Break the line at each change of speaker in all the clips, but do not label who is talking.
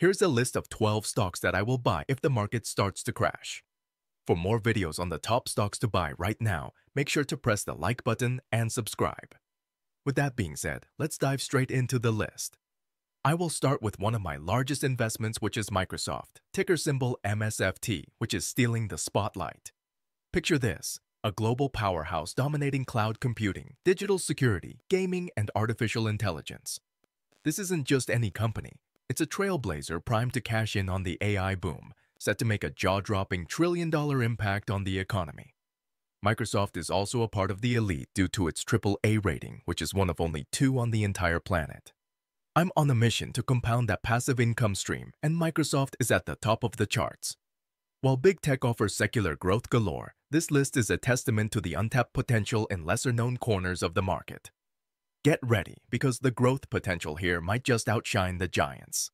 here's a list of 12 stocks that I will buy if the market starts to crash. For more videos on the top stocks to buy right now, make sure to press the like button and subscribe. With that being said, let's dive straight into the list. I will start with one of my largest investments, which is Microsoft, ticker symbol MSFT, which is stealing the spotlight. Picture this a global powerhouse dominating cloud computing, digital security, gaming, and artificial intelligence. This isn't just any company, it's a trailblazer primed to cash in on the AI boom, set to make a jaw dropping trillion dollar impact on the economy. Microsoft is also a part of the elite due to its AAA rating, which is one of only two on the entire planet. I'm on a mission to compound that passive income stream, and Microsoft is at the top of the charts. While big tech offers secular growth galore, this list is a testament to the untapped potential in lesser known corners of the market. Get ready, because the growth potential here might just outshine the giants.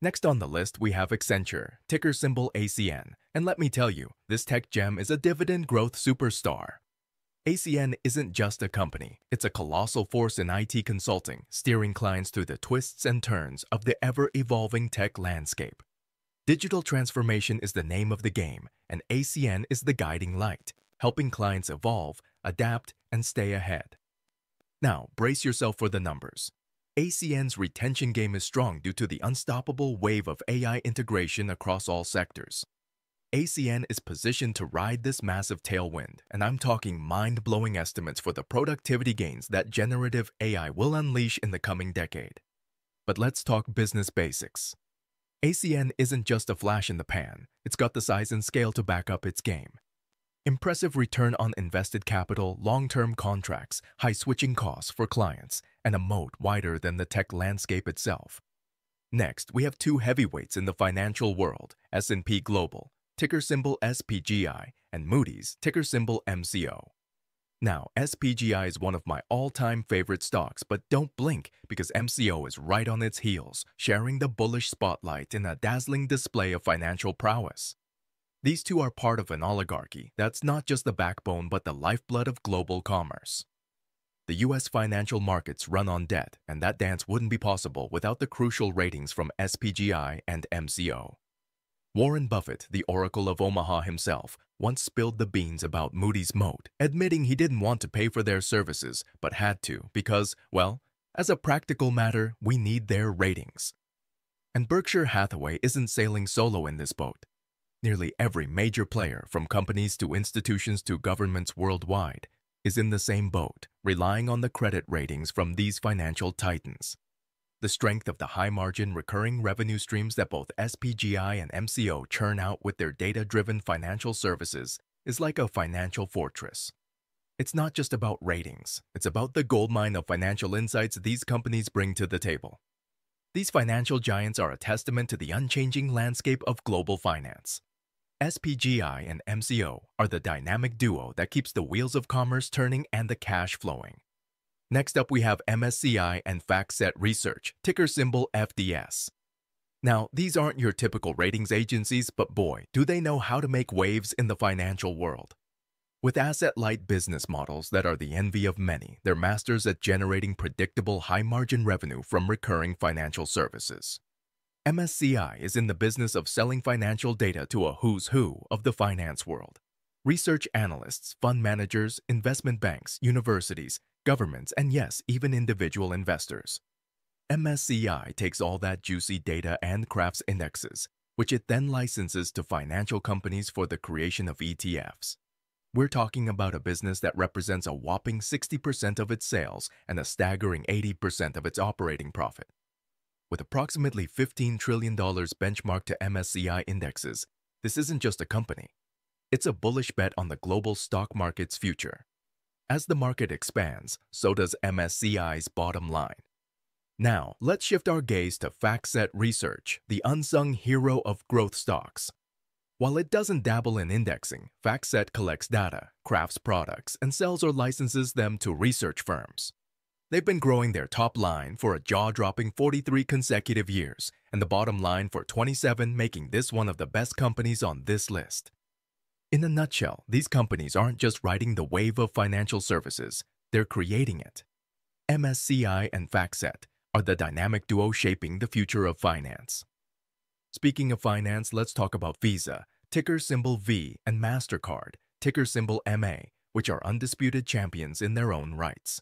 Next on the list, we have Accenture, ticker symbol ACN, and let me tell you, this tech gem is a dividend growth superstar. ACN isn't just a company, it's a colossal force in IT consulting, steering clients through the twists and turns of the ever evolving tech landscape. Digital transformation is the name of the game, and ACN is the guiding light, helping clients evolve, adapt, and stay ahead. Now, brace yourself for the numbers. ACN's retention game is strong due to the unstoppable wave of AI integration across all sectors. ACN is positioned to ride this massive tailwind, and I'm talking mind blowing estimates for the productivity gains that generative AI will unleash in the coming decade. But let's talk business basics. ACN isn't just a flash in the pan, it's got the size and scale to back up its game. Impressive return on invested capital, long-term contracts, high switching costs for clients, and a moat wider than the tech landscape itself. Next, we have two heavyweights in the financial world, S&P Global, ticker symbol SPGI, and Moody's, ticker symbol MCO. Now, SPGI is one of my all-time favorite stocks, but don't blink because MCO is right on its heels, sharing the bullish spotlight in a dazzling display of financial prowess. These two are part of an oligarchy that's not just the backbone but the lifeblood of global commerce. The US financial markets run on debt, and that dance wouldn't be possible without the crucial ratings from SPGI and MCO. Warren Buffett, the Oracle of Omaha himself, once spilled the beans about Moody's moat, admitting he didn't want to pay for their services, but had to because, well, as a practical matter, we need their ratings. And Berkshire Hathaway isn't sailing solo in this boat. Nearly every major player, from companies to institutions to governments worldwide, is in the same boat, relying on the credit ratings from these financial titans. The strength of the high-margin recurring revenue streams that both SPGI and MCO churn out with their data-driven financial services is like a financial fortress. It's not just about ratings, it's about the goldmine of financial insights these companies bring to the table. These financial giants are a testament to the unchanging landscape of global finance. SPGI and MCO are the dynamic duo that keeps the wheels of commerce turning and the cash flowing. Next up, we have MSCI and FactSet Research, ticker symbol FDS. Now, these aren't your typical ratings agencies, but boy, do they know how to make waves in the financial world. With asset-light business models that are the envy of many, they're masters at generating predictable high-margin revenue from recurring financial services. MSCI is in the business of selling financial data to a who's who of the finance world. Research analysts, fund managers, investment banks, universities, governments, and yes, even individual investors. MSCI takes all that juicy data and crafts indexes, which it then licenses to financial companies for the creation of ETFs. We're talking about a business that represents a whopping 60% of its sales and a staggering 80% of its operating profit. With approximately $15 trillion benchmarked to MSCI indexes, this isn't just a company. It's a bullish bet on the global stock market's future. As the market expands, so does MSCI's bottom line. Now, let's shift our gaze to FactSet Research, the unsung hero of growth stocks. While it doesn't dabble in indexing, FactSet collects data, crafts products, and sells or licenses them to research firms. They've been growing their top line for a jaw-dropping 43 consecutive years, and the bottom line for 27 making this one of the best companies on this list. In a nutshell, these companies aren't just riding the wave of financial services, they're creating it. MSCI and FactSet are the dynamic duo shaping the future of finance. Speaking of finance, let's talk about Visa, ticker symbol V, and MasterCard, ticker symbol MA, which are undisputed champions in their own rights.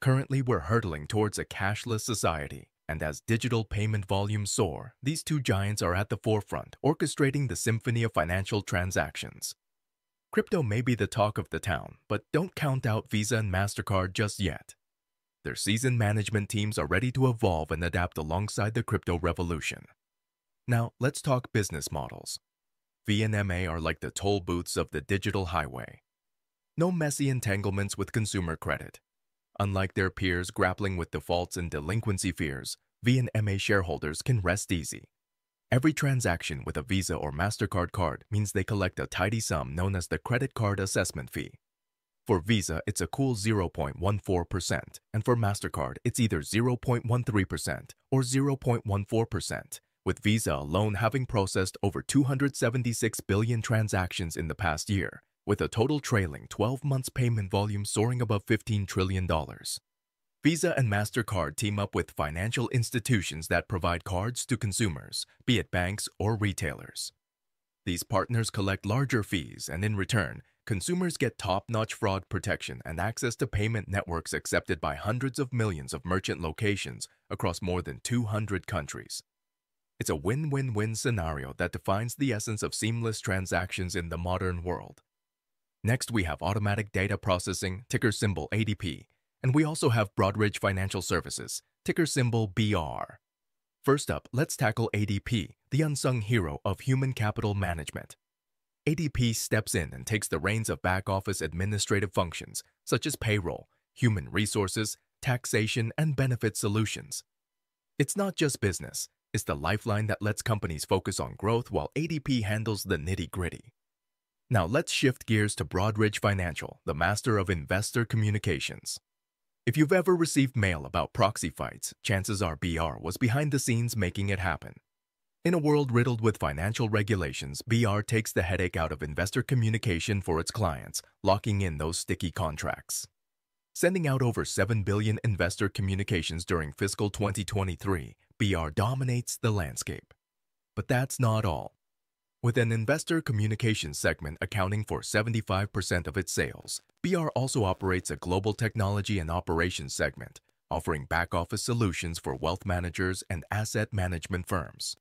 Currently, we're hurtling towards a cashless society, and as digital payment volumes soar, these two giants are at the forefront, orchestrating the symphony of financial transactions. Crypto may be the talk of the town, but don't count out Visa and MasterCard just yet. Their seasoned management teams are ready to evolve and adapt alongside the crypto revolution. Now, let's talk business models. V and MA are like the toll booths of the digital highway. No messy entanglements with consumer credit. Unlike their peers grappling with defaults and delinquency fears, V and MA shareholders can rest easy. Every transaction with a Visa or MasterCard card means they collect a tidy sum known as the credit card assessment fee. For Visa, it's a cool 0.14%, and for MasterCard, it's either 0.13% or 0.14% with Visa alone having processed over 276 billion transactions in the past year, with a total trailing 12 months payment volume soaring above $15 trillion. Visa and MasterCard team up with financial institutions that provide cards to consumers, be it banks or retailers. These partners collect larger fees, and in return, consumers get top-notch fraud protection and access to payment networks accepted by hundreds of millions of merchant locations across more than 200 countries. It's a win-win-win scenario that defines the essence of seamless transactions in the modern world. Next, we have automatic data processing, ticker symbol ADP, and we also have Broadridge Financial Services, ticker symbol BR. First up, let's tackle ADP, the unsung hero of human capital management. ADP steps in and takes the reins of back-office administrative functions, such as payroll, human resources, taxation, and benefit solutions. It's not just business, it's the lifeline that lets companies focus on growth while ADP handles the nitty-gritty. Now let's shift gears to Broadridge Financial, the master of investor communications. If you've ever received mail about proxy fights, chances are BR was behind the scenes making it happen. In a world riddled with financial regulations, BR takes the headache out of investor communication for its clients, locking in those sticky contracts. Sending out over 7 billion investor communications during fiscal 2023, BR dominates the landscape. But that's not all. With an investor communications segment accounting for 75% of its sales, BR also operates a global technology and operations segment, offering back-office solutions for wealth managers and asset management firms.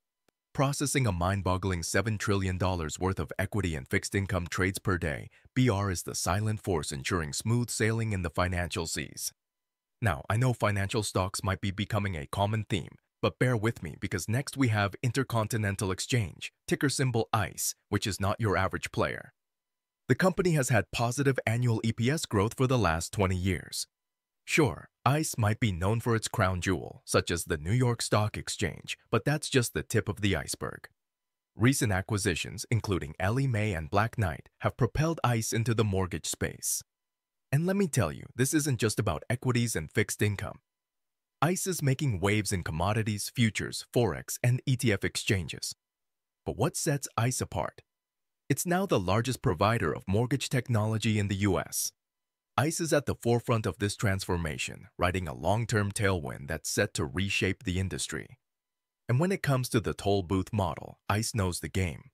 Processing a mind-boggling $7 trillion worth of equity and fixed income trades per day, BR is the silent force ensuring smooth sailing in the financial seas. Now, I know financial stocks might be becoming a common theme, but bear with me because next we have Intercontinental Exchange, ticker symbol ICE, which is not your average player. The company has had positive annual EPS growth for the last 20 years. Sure, ICE might be known for its crown jewel, such as the New York Stock Exchange, but that's just the tip of the iceberg. Recent acquisitions, including Ellie Mae and Black Knight, have propelled ICE into the mortgage space. And let me tell you, this isn't just about equities and fixed income. ICE is making waves in commodities, futures, forex, and ETF exchanges. But what sets ICE apart? It's now the largest provider of mortgage technology in the US. ICE is at the forefront of this transformation, riding a long-term tailwind that's set to reshape the industry. And when it comes to the toll booth model, ICE knows the game.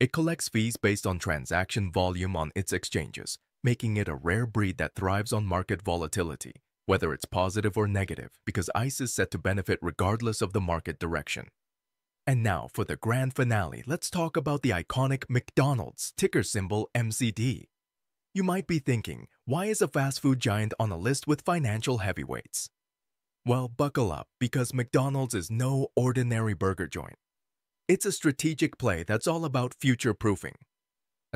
It collects fees based on transaction volume on its exchanges, making it a rare breed that thrives on market volatility whether it's positive or negative, because ICE is set to benefit regardless of the market direction. And now for the grand finale, let's talk about the iconic McDonald's ticker symbol MCD. You might be thinking, why is a fast food giant on a list with financial heavyweights? Well, buckle up, because McDonald's is no ordinary burger joint. It's a strategic play that's all about future-proofing.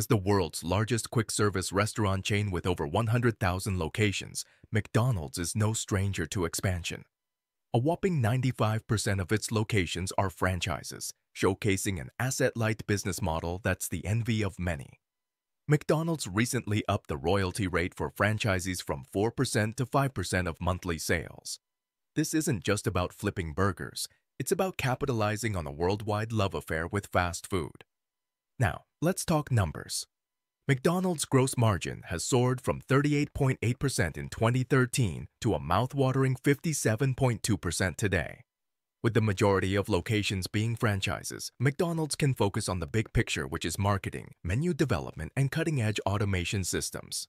As the world's largest quick-service restaurant chain with over 100,000 locations, McDonald's is no stranger to expansion. A whopping 95% of its locations are franchises, showcasing an asset-light business model that's the envy of many. McDonald's recently upped the royalty rate for franchisees from 4% to 5% of monthly sales. This isn't just about flipping burgers, it's about capitalizing on a worldwide love affair with fast food. Now, let's talk numbers. McDonald's gross margin has soared from 38.8% in 2013 to a mouthwatering 57.2% today. With the majority of locations being franchises, McDonald's can focus on the big picture, which is marketing, menu development, and cutting edge automation systems.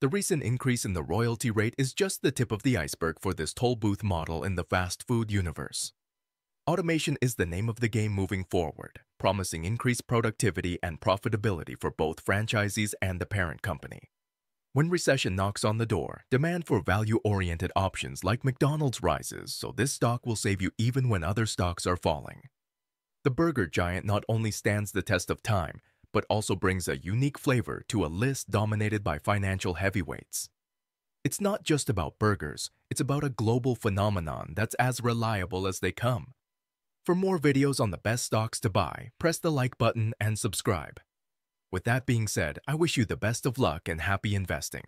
The recent increase in the royalty rate is just the tip of the iceberg for this toll booth model in the fast food universe. Automation is the name of the game moving forward, promising increased productivity and profitability for both franchisees and the parent company. When recession knocks on the door, demand for value-oriented options like McDonald's rises, so this stock will save you even when other stocks are falling. The burger giant not only stands the test of time, but also brings a unique flavor to a list dominated by financial heavyweights. It's not just about burgers, it's about a global phenomenon that's as reliable as they come. For more videos on the best stocks to buy, press the like button and subscribe. With that being said, I wish you the best of luck and happy investing.